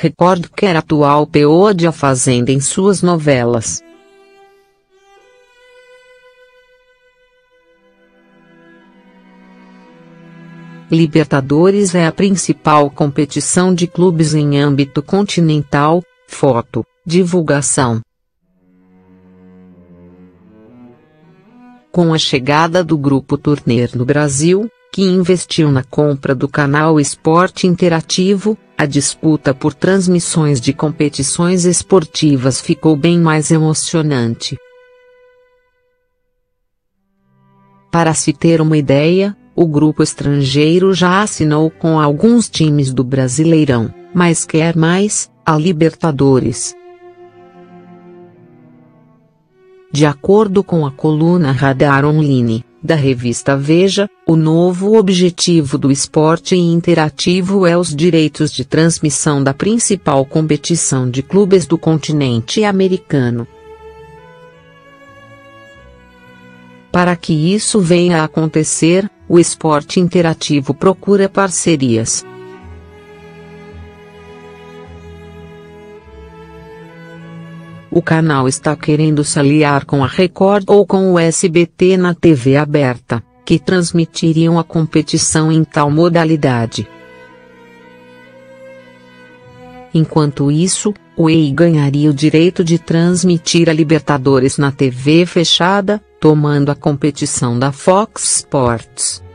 Record quer atual PO de A Fazenda em suas novelas. Libertadores é a principal competição de clubes em âmbito continental. Foto, divulgação. Com a chegada do Grupo Turner no Brasil, que investiu na compra do canal Esporte Interativo, a disputa por transmissões de competições esportivas ficou bem mais emocionante. Para se ter uma ideia, o grupo estrangeiro já assinou com alguns times do Brasileirão, mas quer mais, a Libertadores. De acordo com a coluna Radar Online, da revista Veja, o novo objetivo do esporte interativo é os direitos de transmissão da principal competição de clubes do continente americano. Para que isso venha a acontecer, o esporte interativo procura parcerias. O canal está querendo se aliar com a Record ou com o SBT na TV aberta, que transmitiriam a competição em tal modalidade. Enquanto isso, o EI ganharia o direito de transmitir a Libertadores na TV fechada, tomando a competição da Fox Sports.